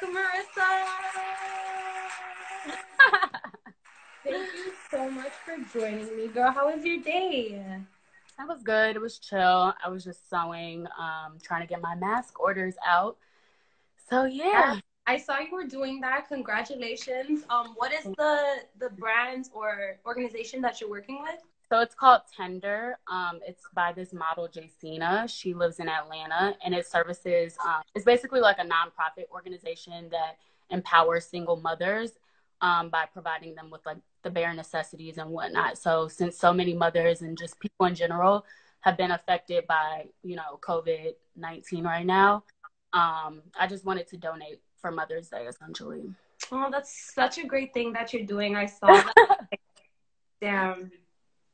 Welcome, Marissa. Thank you so much for joining me, girl. How was your day? That was good. It was chill. I was just sewing, um, trying to get my mask orders out. So yeah. I saw you were doing that. Congratulations. Um, what is the the brand or organization that you're working with? So it's called Tender. Um, it's by this model, Jacina. She lives in Atlanta, and it services. Um, it's basically like a nonprofit organization that empowers single mothers um, by providing them with like the bare necessities and whatnot. So since so many mothers and just people in general have been affected by you know COVID nineteen right now, um, I just wanted to donate for Mother's Day essentially. Oh, that's such a great thing that you're doing. I saw that. Damn.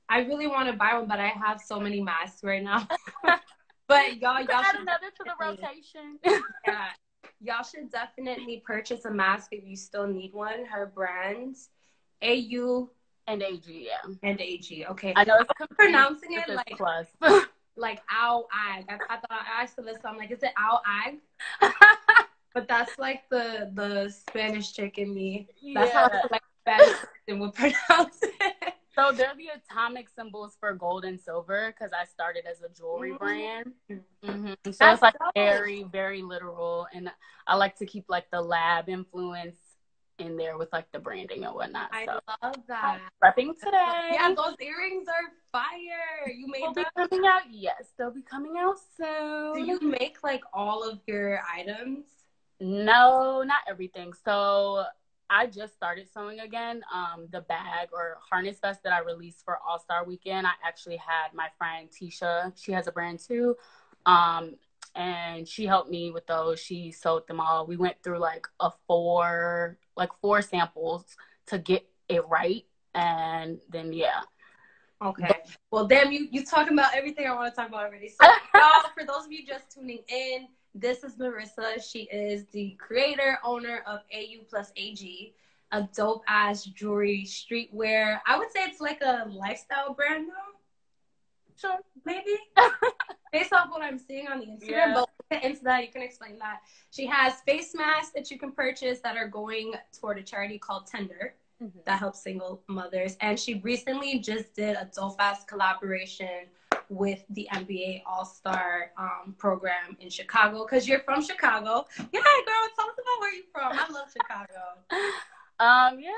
I really want to buy one, but I have so many masks right now. but y'all, y'all should another to the rotation. yeah, y'all should definitely purchase a mask if you still need one. Her brands, AU and AG, yeah, and AG. Okay, I know it's I'm pronouncing it like plus. like ow ag. I, I thought I asked Alyssa, I'm like, is it ow ag? but that's like the the Spanish chick in me. That's yeah. how like Spanish person would pronounce it. So they're the atomic symbols for gold and silver because I started as a jewelry mm-hmm. brand. Mm-hmm. So That's it's like dope. very, very literal, and I like to keep like the lab influence in there with like the branding and whatnot. I so. love that. Prepping today. Yeah, those earrings are fire. You made they'll them. be coming out. Yes, they'll be coming out soon. Do you make like all of your items? No, not everything. So I just started sewing again. Um, the bag or harness vest that I released for All Star Weekend, I actually had my friend Tisha. She has a brand too, um, and she helped me with those. She sewed them all. We went through like a four, like four samples to get it right, and then yeah. Okay. Well, damn, you you talking about everything I want to talk about already. So, y'all, for those of you just tuning in, this is Marissa. She is the creator, owner of AU plus AG, a dope ass jewelry streetwear. I would say it's like a lifestyle brand though. Sure, maybe. Based off what I'm seeing on the Instagram, yeah. but we'll into that, you can explain that. She has face masks that you can purchase that are going toward a charity called Tender. Mm-hmm. That helps single mothers. And she recently just did a dope ass collaboration with the NBA All Star um, program in Chicago because you're from Chicago. Yeah, girl, tell us about where you're from. I love Chicago. Um, yeah,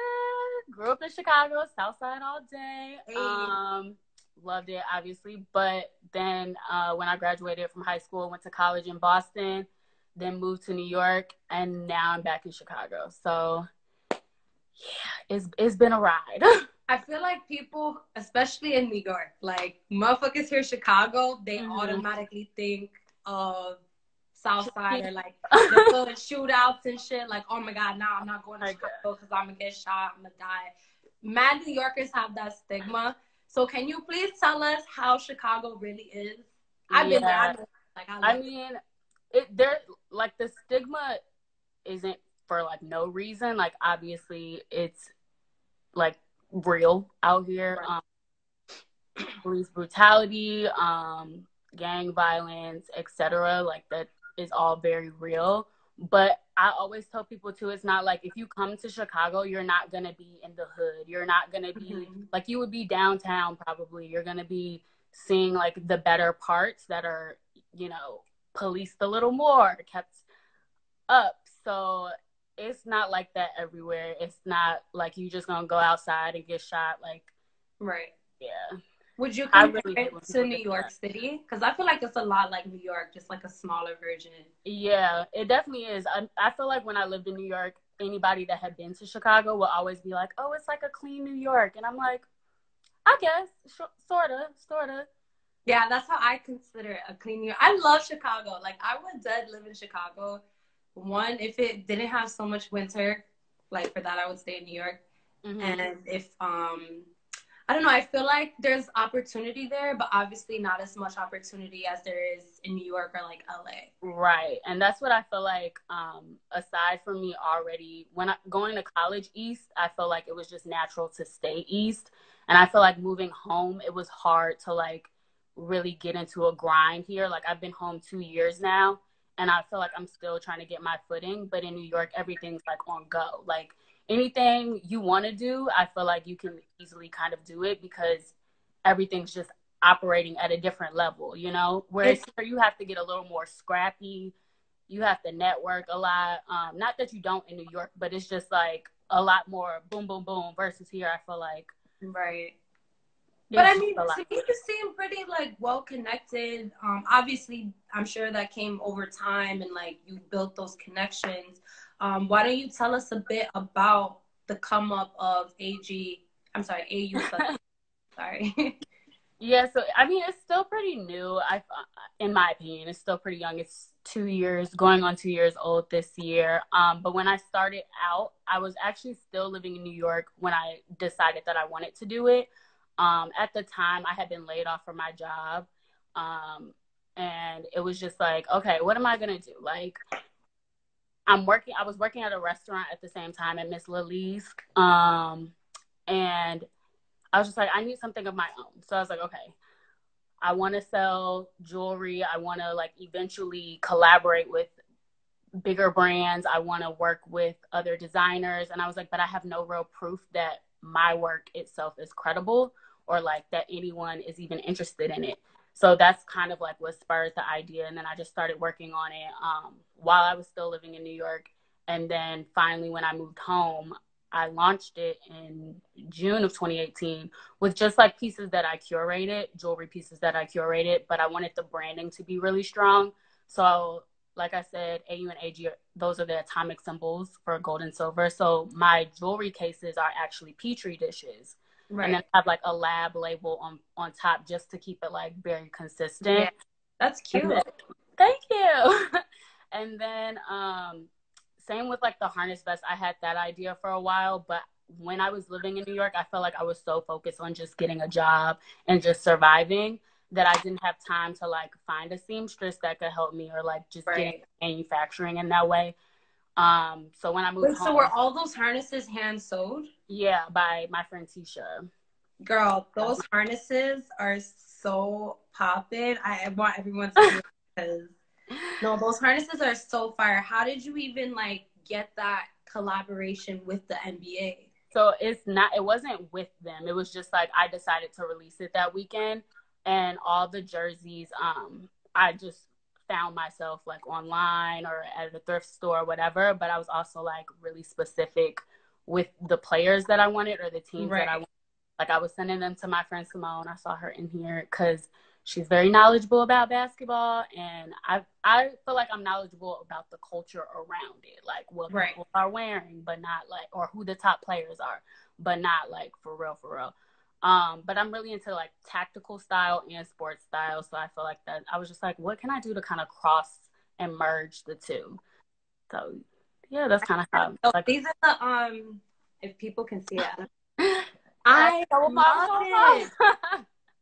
grew up in Chicago, South Side all day. Hey. Um, loved it, obviously. But then uh, when I graduated from high school, went to college in Boston, then moved to New York, and now I'm back in Chicago. So, yeah, it's it's been a ride. I feel like people, especially in New York, like motherfuckers here in Chicago, they mm-hmm. automatically think of South Side or like the shootouts and shit. Like, oh my god, now I'm not going to Chicago because I'm gonna get shot, I'm gonna die. Mad New Yorkers have that stigma. So can you please tell us how Chicago really is? I've yeah. been there. I, like, I, I mean, it there like the stigma isn't for like no reason. Like obviously, it's like real out here. Right. Um, police brutality, um, gang violence, etc. Like that is all very real. But I always tell people too, it's not like if you come to Chicago, you're not gonna be in the hood. You're not gonna be mm-hmm. like you would be downtown probably. You're gonna be seeing like the better parts that are, you know, policed a little more, kept up. So it's not like that everywhere. It's not like you just gonna go outside and get shot. Like, right? Yeah. Would you compare really it to New York that. City? Because I feel like it's a lot like New York, just like a smaller version. Yeah, it definitely is. I, I feel like when I lived in New York, anybody that had been to Chicago will always be like, "Oh, it's like a clean New York," and I'm like, I guess, sh- sorta, sorta. Yeah, that's how I consider it a clean New York. I love Chicago. Like, I would dead live in Chicago one, if it didn't have so much winter, like for that, I would stay in New York. Mm-hmm. And if, um, I don't know, I feel like there's opportunity there, but obviously not as much opportunity as there is in New York or like LA. Right. And that's what I feel like, um, aside from me already, when I going to college east, I feel like it was just natural to stay east. And I feel like moving home, it was hard to like really get into a grind here. Like I've been home two years now and I feel like I'm still trying to get my footing. But in New York, everything's like on go. Like anything you want to do, I feel like you can easily kind of do it because everything's just operating at a different level, you know? Whereas here you have to get a little more scrappy. You have to network a lot. Um, not that you don't in New York, but it's just like a lot more boom, boom, boom versus here. I feel like. Right. But I mean, me, you seem pretty like well connected. Um, obviously, I'm sure that came over time and like you built those connections. Um, why don't you tell us a bit about the come up of AG? I'm sorry, AU. sorry. yeah, so I mean, it's still pretty new. I, in my opinion, it's still pretty young. It's two years, going on two years old this year. Um, but when I started out, I was actually still living in New York when I decided that I wanted to do it. Um, at the time, I had been laid off from my job. Um, and it was just like, okay, what am I going to do? Like, I'm working, I was working at a restaurant at the same time at Miss Lily's. Um, and I was just like, I need something of my own. So I was like, okay, I want to sell jewelry. I want to like eventually collaborate with bigger brands. I want to work with other designers. And I was like, but I have no real proof that my work itself is credible or like that anyone is even interested in it. So that's kind of like what spurred the idea. And then I just started working on it um, while I was still living in New York. And then finally, when I moved home, I launched it in June of 2018 with just like pieces that I curated, jewelry pieces that I curated, but I wanted the branding to be really strong. So, like I said, AU and AG, those are the atomic symbols for gold and silver. So, my jewelry cases are actually Petri dishes. Right. And then have like a lab label on on top just to keep it like very consistent. Yeah. That's cute. Then, thank you. and then um same with like the harness vest. I had that idea for a while, but when I was living in New York, I felt like I was so focused on just getting a job and just surviving that I didn't have time to like find a seamstress that could help me or like just right. getting manufacturing in that way. Um, so when I moved Wait, home, so were all those harnesses hand sewed? Yeah, by my friend Tisha. Girl, those harnesses are so popping. I want everyone to because no, those harnesses are so fire. How did you even like get that collaboration with the NBA? So it's not it wasn't with them. It was just like I decided to release it that weekend and all the jerseys um I just found myself like online or at a thrift store or whatever, but I was also like really specific with the players that I wanted or the teams right. that I wanted. Like I was sending them to my friend Simone. I saw her in here because she's very knowledgeable about basketball and I I feel like I'm knowledgeable about the culture around it, like what right. people are wearing, but not like or who the top players are, but not like for real for real. Um, but I'm really into like tactical style and sports style, so I feel like that I was just like, what can I do to kind of cross and merge the two? So yeah, that's kind of how. So like, these are the um, if people can see it. I love it.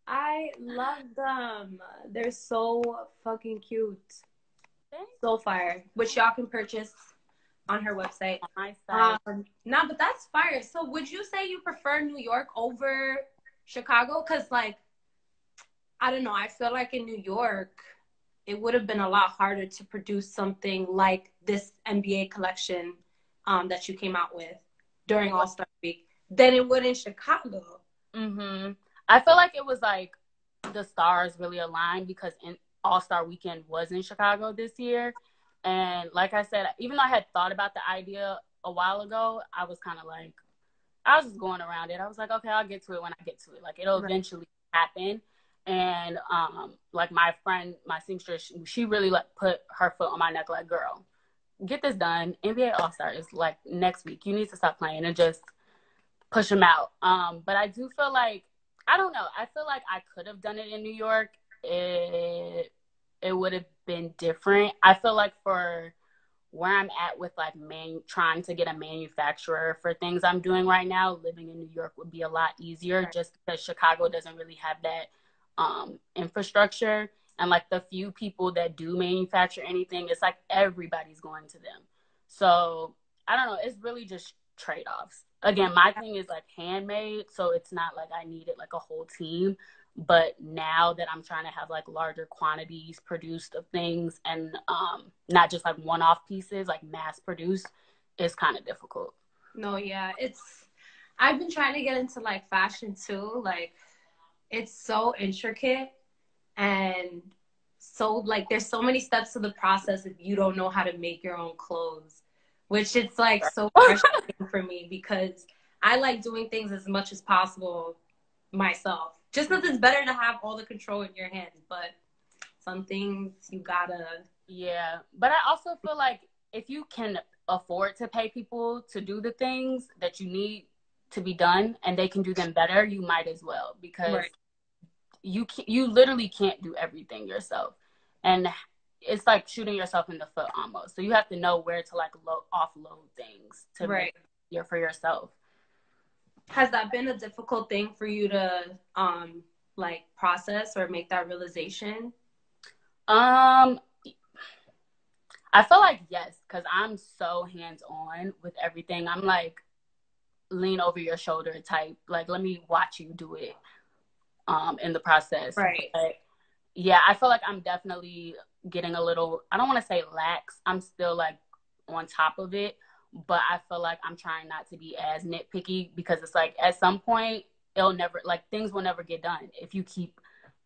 I love them. They're so fucking cute. So fire. Which y'all can purchase on her website. On my site. Um, no, but that's fire. So would you say you prefer New York over Chicago? Cause like, I don't know. I feel like in New York, it would have been a lot harder to produce something like this NBA collection um, that you came out with during All Star Week than it would in Chicago. Mm-hmm. I feel like it was like the stars really aligned because in All Star Weekend was in Chicago this year. And like I said, even though I had thought about the idea a while ago, I was kind of like, I was just going around it. I was like, okay, I'll get to it when I get to it. Like it'll right. eventually happen. And um, like my friend, my seamstress, she, she really like put her foot on my neck, like, girl, get this done. NBA All Star is like next week. You need to stop playing and just push them out. Um, but I do feel like I don't know. I feel like I could have done it in New York. It it would have been different. I feel like for where I'm at with like man trying to get a manufacturer for things I'm doing right now, living in New York would be a lot easier just because Chicago doesn't really have that um, infrastructure. And like the few people that do manufacture anything, it's like everybody's going to them. So I don't know. It's really just trade offs again, my thing is like handmade, so it's not like I needed like a whole team. But now that I'm trying to have like larger quantities produced of things and um, not just like one off pieces, like mass produced, it's kind of difficult. No, yeah. It's, I've been trying to get into like fashion too. Like, it's so intricate and so like there's so many steps to the process if you don't know how to make your own clothes which it's like so frustrating for me because i like doing things as much as possible myself just because it's better to have all the control in your hands but some things you gotta yeah but i also feel like if you can afford to pay people to do the things that you need to be done and they can do them better you might as well because right. you can, you literally can't do everything yourself and it's like shooting yourself in the foot almost. So you have to know where to like lo- offload things to right. make for yourself. Has that been a difficult thing for you to um like process or make that realization? Um I feel like yes, because I'm so hands on with everything. I'm like lean over your shoulder type. Like let me watch you do it um in the process. Right. But yeah, I feel like I'm definitely getting a little, I don't want to say lax. I'm still like on top of it, but I feel like I'm trying not to be as nitpicky because it's like at some point, it'll never, like things will never get done if you keep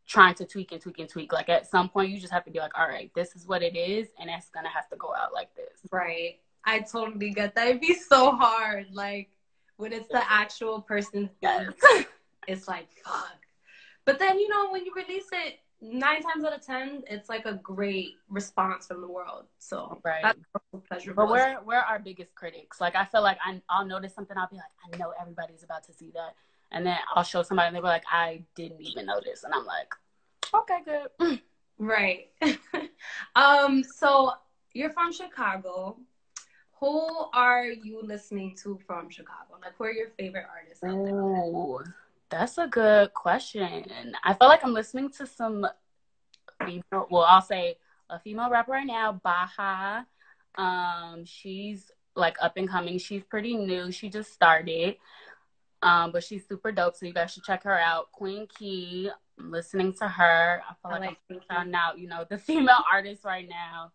trying to tweak and tweak and tweak. Like at some point, you just have to be like, all right, this is what it is, and it's gonna have to go out like this. Right. I totally get that. It'd be so hard. Like when it's the actual person's yes. it's like fuck. But then you know when you release it, nine times out of ten, it's like a great response from the world. So right. that's pleasure. But we're we're our biggest critics. Like I feel like I, I'll notice something, I'll be like, I know everybody's about to see that, and then I'll show somebody, and they were like, I didn't even notice, and I'm like, okay, good. Right. um. So you're from Chicago. Who are you listening to from Chicago? Like, who are your favorite artists out there? Ooh. That's a good question. I feel like I'm listening to some female, well, I'll say a female rapper right now, Baha. Um, she's like up and coming. She's pretty new. She just started. Um, but she's super dope, so you guys should check her out. Queen Key, I'm listening to her. I feel like, like I'm found out, you know, the female artist right now.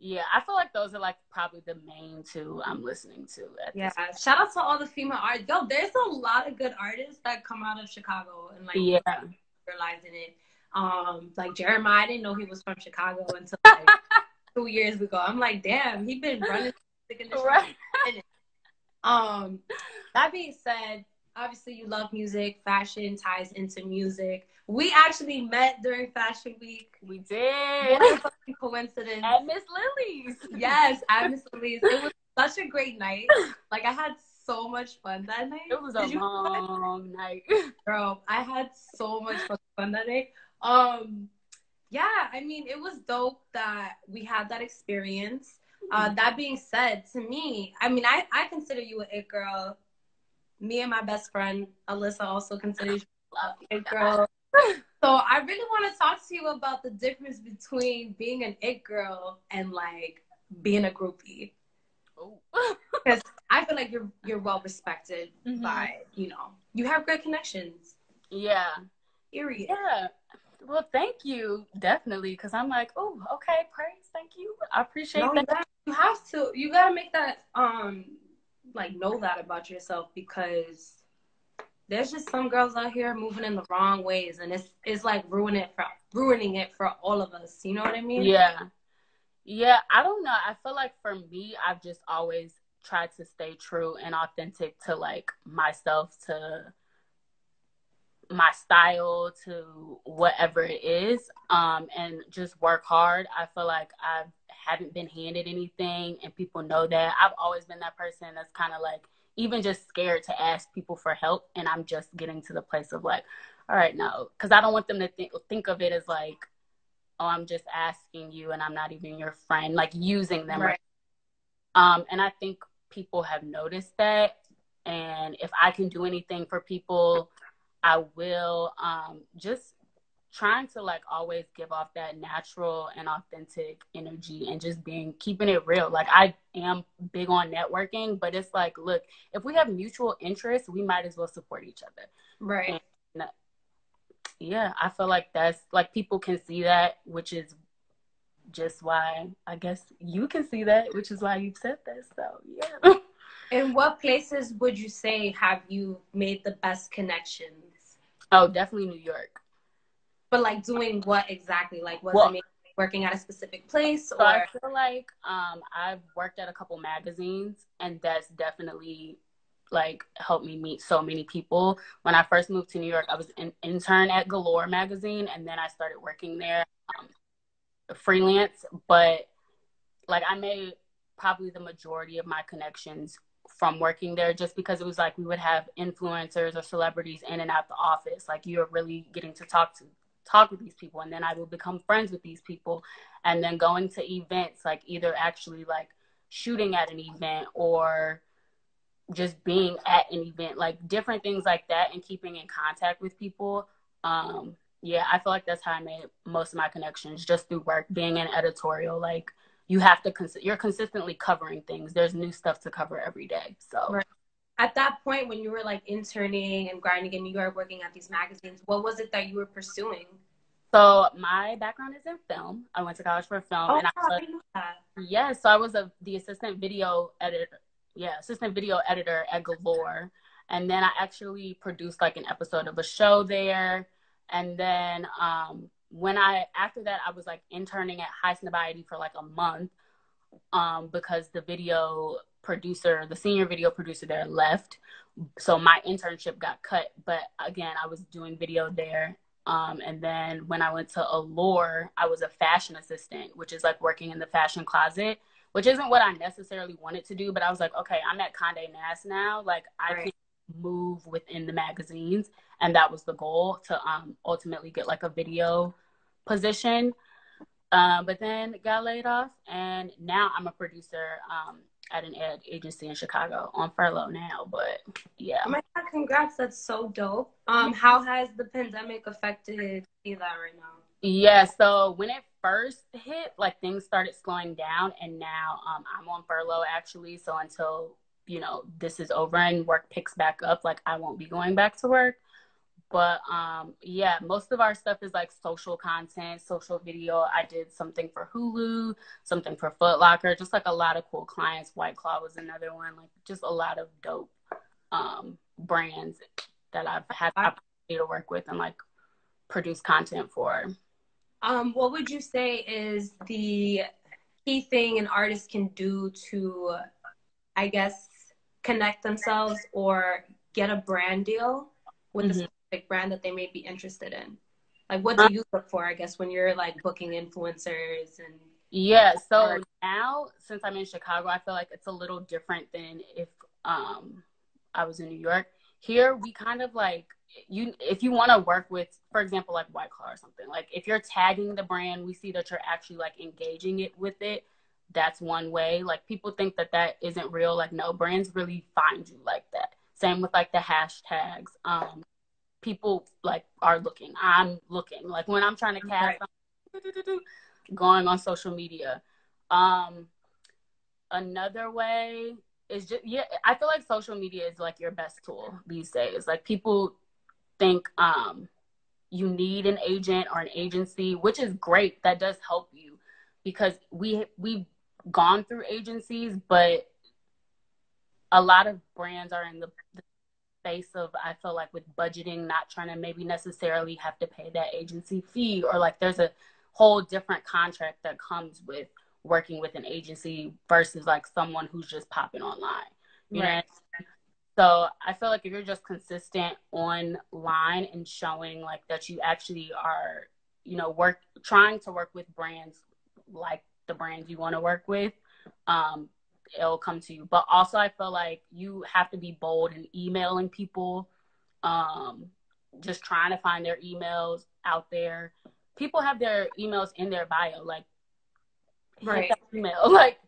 Yeah, I feel like those are like probably the main two I'm listening to. yeah, shout out to all the female artists. Yo, there's a lot of good artists that come out of Chicago and like yeah, realizing it. Um, like Jeremih, I didn't know he was from Chicago until like two years ago. I'm like, damn, he been running in right. Um, that being said, obviously you love music. Fashion ties into music. We actually met during Fashion Week. We did. What a coincidence. At Miss Lily's. Yes, at Miss Lily's. It was such a great night. Like I had so much fun that night. It was a long night. Bro, I had so much fun that night. Um yeah, I mean it was dope that we had that experience. Uh, that being said, to me, I mean, I, I consider you an it girl. Me and my best friend Alyssa also considers you an it girl. So I really want to talk to you about the difference between being an it girl and like being a groupie. Because I feel like you're you're well respected mm-hmm. by you know you have great connections. Yeah. Period. Yeah. Well, thank you definitely because I'm like, oh, okay, praise, thank you, I appreciate no, that. You have to, you gotta make that um like know that about yourself because there's just some girls out here moving in the wrong ways and it's it's like ruining it for ruining it for all of us you know what i mean? Yeah. Yeah i don't know i feel like for me i've just always tried to stay true and authentic to like myself to my style to whatever it is um and just work hard. I feel like i haven't been handed anything and people know that. I've always been that person that's kind of like even just scared to ask people for help. And I'm just getting to the place of like, all right, no, because I don't want them to think think of it as like, oh, I'm just asking you, and I'm not even your friend, like using them. Right. Um, and I think people have noticed that. And if I can do anything for people, I will. Um, just trying to like always give off that natural and authentic energy and just being keeping it real. Like I am big on networking, but it's like, look, if we have mutual interests, we might as well support each other. Right. And uh, yeah, I feel like that's like people can see that, which is just why I guess you can see that, which is why you've said this. So yeah. In what places would you say have you made the best connections? Oh, definitely New York. But like doing what exactly? Like was well, it working at a specific place? Or? So I feel like um, I've worked at a couple magazines, and that's definitely like helped me meet so many people. When I first moved to New York, I was an intern at Galore magazine, and then I started working there um, freelance. But like I made probably the majority of my connections from working there just because it was like we would have influencers or celebrities in and out the office like you're really getting to talk to talk with these people and then I would become friends with these people and then going to events like either actually like shooting at an event or just being at an event like different things like that and keeping in contact with people. Um yeah i feel like that's how i made most of my connections just through work being an editorial like you have to cons- you're consistently covering things. There's new stuff to cover every day so. Right. At that point when you were like interning and grinding in new york working at these magazines what was it that you were pursuing so my background is in film. I went to college for film, oh, and I was yes. Yeah, so I was a the assistant video editor. Yeah, assistant video editor at Galore, and then I actually produced like an episode of a show there. And then um, when I after that, I was like interning at High Highsnobiety for like a month um, because the video producer, the senior video producer there, left. So my internship got cut. But again, I was doing video there um, and then when I went to Allure, I was a fashion assistant, which is like working in the fashion closet, which isn't what I necessarily wanted to do. But I was like, okay, I'm at Condé Nast now. Like I right. can move within the magazines, and that was the goal to um, ultimately get like a video position. Um, but then got laid off, and now I'm a producer um, at an ad agency in Chicago on furlough now. But yeah. Oh my God, congrats. That's so dope. Um, how has the pandemic affected you right now? Yeah, so when it first hit, like things started slowing down and now um I'm on furlough actually. So until, you know, this is over and work picks back up, like I won't be going back to work. But um, yeah, most of our stuff is like social content, social video. I did something for Hulu, something for Foot Locker, just like a lot of cool clients. White Claw was another one, like just a lot of dope um, brands that I've had the opportunity to work with and like produce content for. Um, what would you say is the key thing an artist can do to, I guess, connect themselves or get a brand deal with mm-hmm brand that they may be interested in? Like, what do you look for, I guess, when you're like booking influencers and yeah, so now since I'm in Chicago, I feel like it's a little different than if um I was in New York. Here we kind of like you if you want to work with for example like White Claw or something, like if you're tagging the brand, we see that you're actually like engaging it with it. That's one way. Like people think that that isn't real. Like no, brands really find you like that. Same with like the hashtags. Um people like are looking. I'm looking. Like when I'm trying to cast right. going on social media. Um another way is just yeah, I feel like social media is like your best tool these days. Like people think um you need an agent or an agency, which is great. That does help you because we we've gone through agencies, but a lot of brands are in the, the space of I feel like with budgeting, not trying to maybe necessarily have to pay that agency fee or like there's a whole different contract that comes with working with an agency versus like someone who's just popping online. You right. know? So I feel like if you're just consistent online and showing like that you actually are, you know, work trying to work with brands like the brands you want to work with, um, it'll come to you. But also, I feel like you have to be bold in emailing people, um, just trying to find their emails out there. People have their emails in their bio, like right. email, like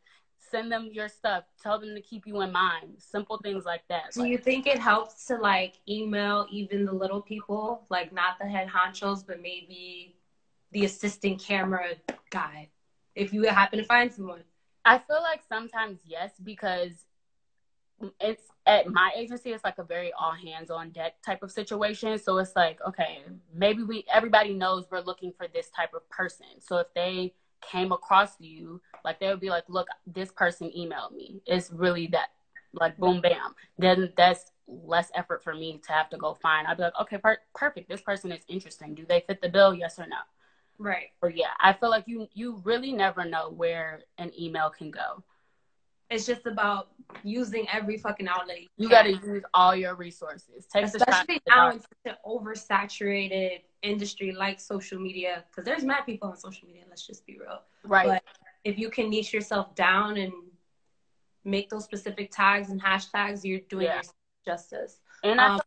send them your stuff, tell them to keep you in mind, simple things like that. Do like, you think it helps to like email even the little people, like not the head honchos, but maybe the assistant camera guy, if you happen to find someone? I feel like sometimes yes, because it's at my agency it's like a very all hands on deck type of situation. So it's like okay maybe we everybody knows we're looking for this type of person. So if they came across you like they would be like look this person emailed me. It's really that like boom bam. Then that's less effort for me to have to go find. I'd be like okay per- perfect. This person is interesting. Do they fit the bill? Yes or no right or yeah i feel like you you really never know where an email can go it's just about using every fucking outlet. You, you got to use all your resources. Take Especially now in such an oversaturated industry like social media, because there's mad people on social media. Let's just be real. Right. But if you can niche yourself down and make those specific tags and hashtags, you're doing yeah. justice. And um,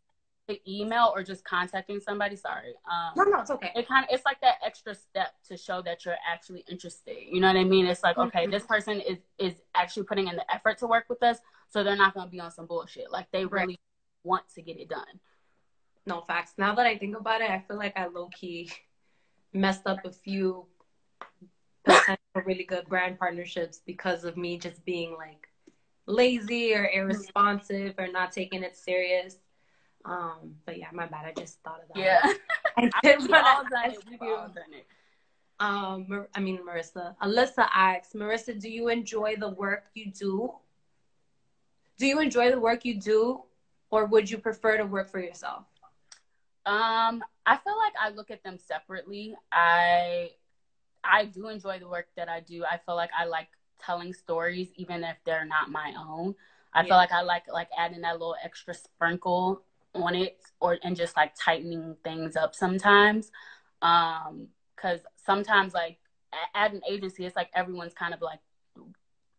email or just contacting somebody? Sorry. Um no no it's okay. it kind of it's like that extra step to show that you're actually interested. You know what i mean? It's like okay mm-hmm. this person is is actually putting in the effort to work with us so they're not going to be on some bullshit. Like they really right. want to get it done. No facts. Now that i think about it i feel like i low-key messed up a few potential really good brand partnerships because of me just being like lazy or irresponsive or not taking it serious um, but yeah, my bad. I just thought of that. Yeah, I did. We all done it. We all done it. Um, I mean, Marissa. Alyssa asks, Marissa, do you enjoy the work you do? Do you enjoy the work you do, or would you prefer to work for yourself? Um, I feel like I look at them separately. I I do enjoy the work that I do. I feel like I like telling stories, even if they're not my own. I yeah. feel like I like like adding that little extra sprinkle on it or and just like tightening things up sometimes. Um because sometimes like at an agency it's like everyone's kind of like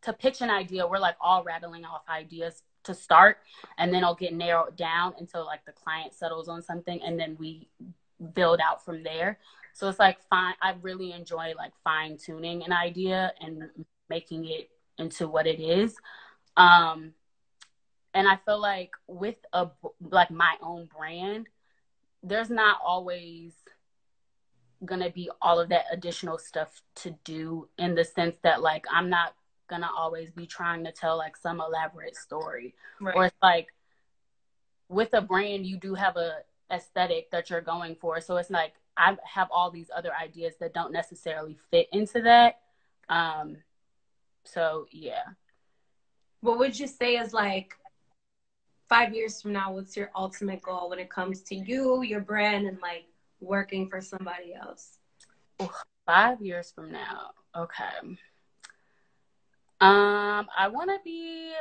to pitch an idea we're like all rattling off ideas to start and then it'll get narrowed down until like the client settles on something and then we build out from there. So it's like fine i really enjoy like fine tuning an idea and making it into what it is. Um and i feel like with a like my own brand there's not always gonna be all of that additional stuff to do in the sense that like i'm not gonna always be trying to tell like some elaborate story. Right. or it's like with a brand you do have a aesthetic that you're going for. So it's like i have all these other ideas that don't necessarily fit into that. Um so yeah. What would you say is like five years from now, what's your ultimate goal when it comes to you, your brand, and like working for somebody else? Five years from now, okay. Um, I want to be.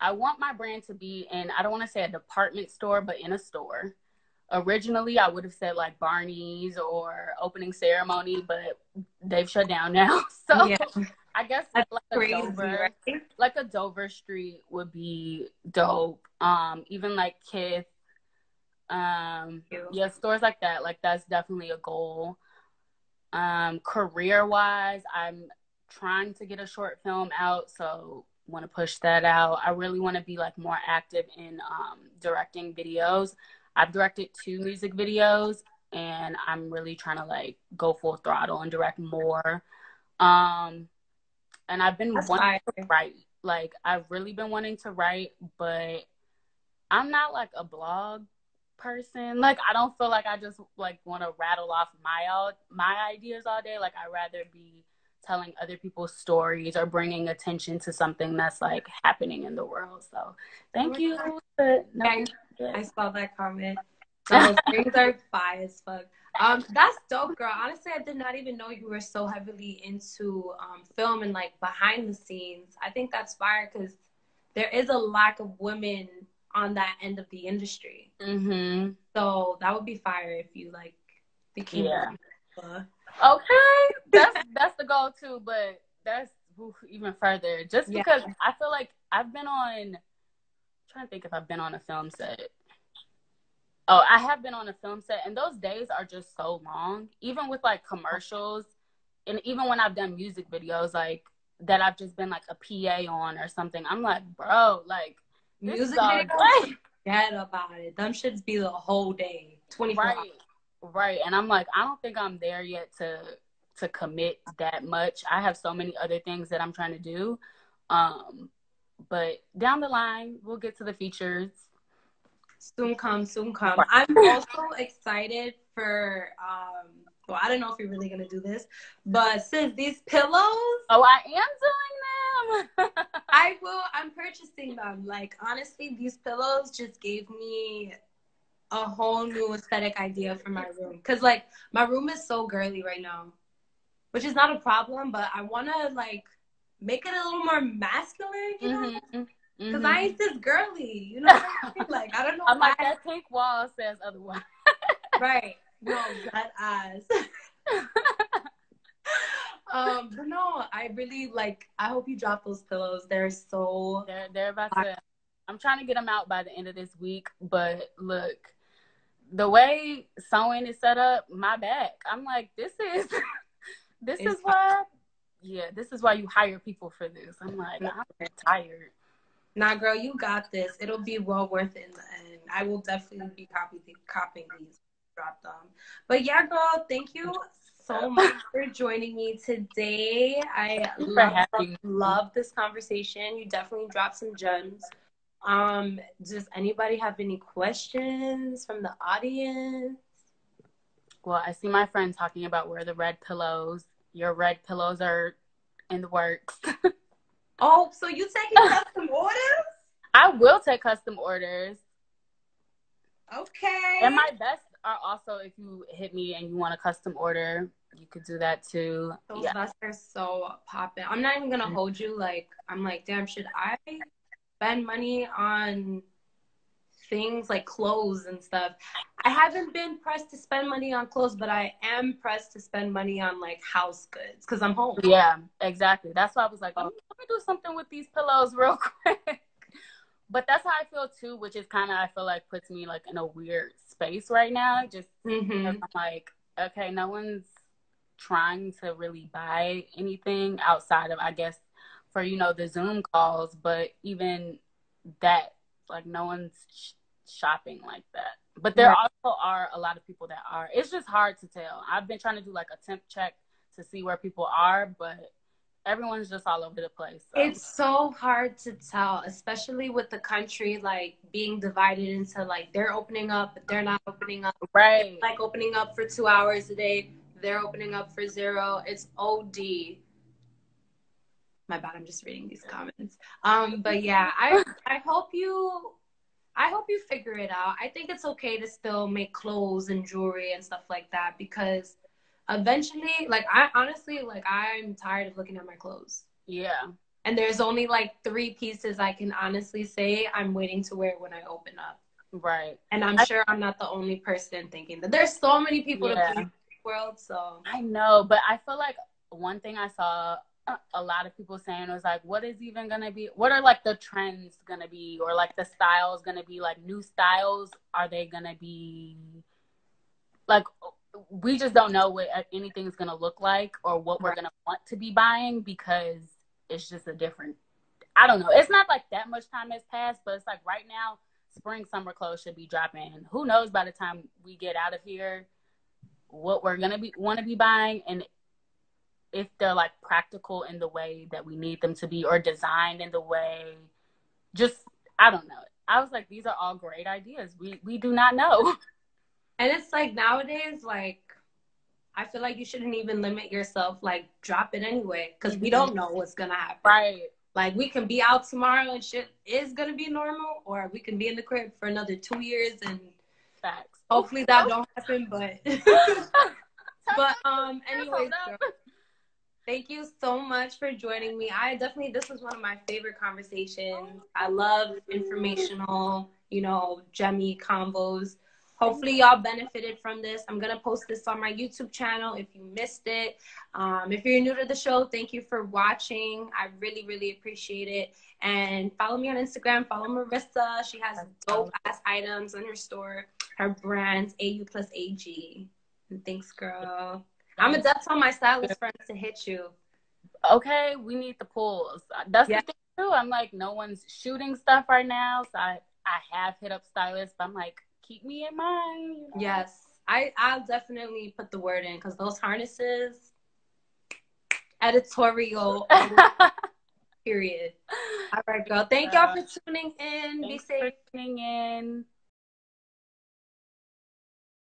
I want my brand to be in. I don't want to say a department store, but in a store. Originally, I would have said like Barney's or opening ceremony, but they've shut down now. So yeah. I guess That's like crazy, a Dover, right? like a Dover Street would be dope. Um, even like Kith, um, yeah, stores like that. Like that's definitely a goal. Um, career wise, I'm trying to get a short film out, so want to push that out. I really want to be like more active in um, directing videos. I've directed two music videos, and I'm really trying to like go full throttle and direct more. Um, and I've been That's wanting to write. Like I've really been wanting to write, but I'm not like a blog person. Like I don't feel like I just like want to rattle off my all my ideas all day. Like I rather be telling other people's stories or bringing attention to something that's like happening in the world. So thank you. no, I saw that comment. Those things are biased, fuck. Um, that's dope, girl. Honestly, I did not even know you were so heavily into um, film and like behind the scenes. I think that's fire because there is a lack of women on that end of the industry. Mm-hmm. So that would be fire if you like became. Yeah. Okay, that's that's the goal too, but that's even further. Just because yeah. I feel like I've been on. I'm trying to think if I've been on a film set. Oh, I have been on a film set, and those days are just so long. Even with like commercials, and even when I've done music videos, like that, I've just been like a PA on or something. I'm like, bro, like music videos. Forget about it. Them shits be the whole day, twenty four. Right, right. And I'm like, I don't think I'm there yet to to commit that much. I have so many other things that I'm trying to do. Um, but down the line, we'll get to the features. Soon come, soon come. I'm also excited for um well, I don't know if you're really gonna do this, but since these pillows Oh, I am doing them. I will I'm purchasing them. Like honestly, these pillows just gave me a whole new aesthetic idea for my room. Cause like my room is so girly right now. Which is not a problem, but I wanna like make it a little more masculine, you know? Mhm, Because mhm. I ain't this girly, you know what I mean? Like I don't know I'm why. like that pink wall says otherwise. right. No, that ass. um, but no, I really like I hope you drop those pillows. They're so They're they're about to. I'm trying to get them out by the end of this week, but look, the way sewing is set up, my back. I'm like, this is, this It's is why. Yeah, this is why you hire people for this. I'm like, I'm tired. Nah, girl, you got this. It'll be well worth it in the end. I will definitely be copying copying these. Drop them. But yeah, girl, thank you so much for joining me today. I you love, love this conversation. You definitely dropped some gems. Um, does anybody have any questions from the audience? Well, I see my friend talking about where the red pillows. Your red pillows are in the works. Oh, so you taking custom orders? I will take custom orders. Okay. And my best are also if you hit me and you want a custom order, you could do that too. Those yeah. vests are so popping. I'm not even gonna mm-hmm. hold you. Like, I'm like, damn, should I spend money on things like clothes and stuff? I haven't been pressed to spend money on clothes, but I am pressed to spend money on like house goods because I'm home. Yeah, exactly. That's why I was like, oh, let me do something with these pillows real quick. but that's how I feel too, which is kind of I feel like puts me like in a weird space right now. Just Mhm. I'm like, okay, no one's trying to really buy anything outside of I guess for you know the Zoom calls, but even that, like, no one's shopping like that. But there Right. also are a lot of people that are. It's just hard to tell. I've been trying to do like a temp check to see where people are, but everyone's just all over the place. So. It's so hard to tell, especially with the country like being divided into like they're opening up, but they're not opening up. right. Like opening up for two hours a day, they're opening up for zero. It's OD. My bad, I'm just reading these comments. Um, but yeah, I I hope you I hope you figure it out. I think it's okay to still make clothes and jewelry and stuff like that because eventually, like I honestly like I'm tired of looking at my clothes. yeah. And there's only like three pieces I can honestly say I'm waiting to wear when I open up. Right. And I'm sure I'm not the only person thinking that. There's so many people Yeah. in the world, so I know, but I feel like one thing I saw a lot of people saying was like, what is even gonna be? What are like the trends gonna be, or like the styles gonna be? Like new styles, are they gonna be? Like, we just don't know what anything's gonna look like or what we're Right. gonna want to be buying because it's just a different. I don't know. It's not like that much time has passed, but it's like right now, spring summer clothes should be dropping. Who knows by the time we get out of here what we're gonna be want to be buying and if they're like practical in the way that we need them to be or designed in the way just I don't know. I was like these are all great ideas. We we do not know. and it's like nowadays, like I feel like you shouldn't even limit yourself, like drop it anyway, because we don't know what's gonna happen. right. Like we can be out tomorrow and shit is gonna be normal, or we can be in the crib for another two years and Facts. hopefully that don't happen. But but um, anyways, girl, thank you so much for joining me. I definitely this was one of my favorite conversations. I love informational, you know, gemmy combos. Hopefully y'all benefited from this. I'm gonna post this on my YouTube channel if you missed it. Um, if you're new to the show, thank you for watching. I really, really appreciate it. And follow me on Instagram. Follow Marissa. She has dope ass items on her store. Her brand's AU plus AG. And thanks, girl. I'm gonna tell my stylist friends to hit you. okay, we need the pulls. That's Yeah. the thing too. I'm like, no one's shooting stuff right now, so I I have hit up stylists. But I'm like, keep me in mind. you know? Yes, I I'll definitely put the word in because those harnesses, editorial. Period. All right, girl. Thank y'all for tuning in. Be safe. tuning in.